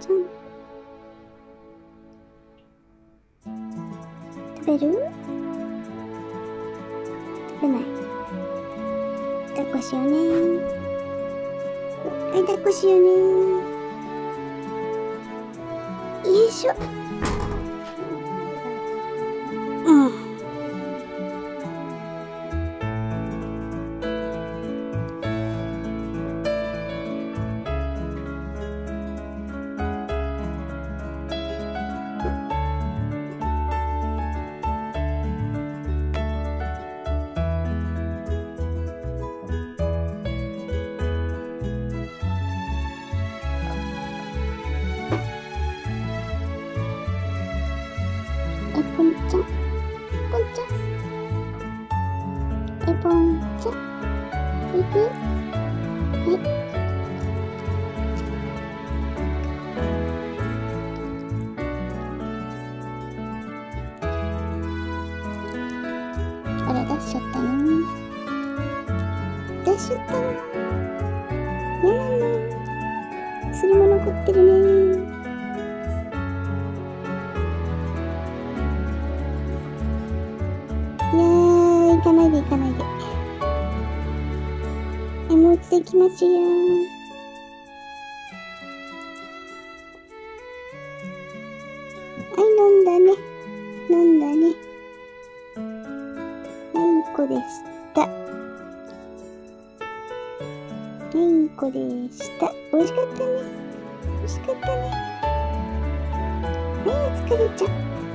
食べる？食べない。抱っこしようね。はい抱っこしようね。よいしょ。えぽんちゃん。いくはい。あれ出しちゃったの出しちゃったのやだな薬も残ってるね行かないで行かないで。え、もう一度行きますよはい、飲んだね。飲んだね。はい、いい子でした。はい、いい子でした。美味しかったね。美味しかったね。はい、疲れちゃん。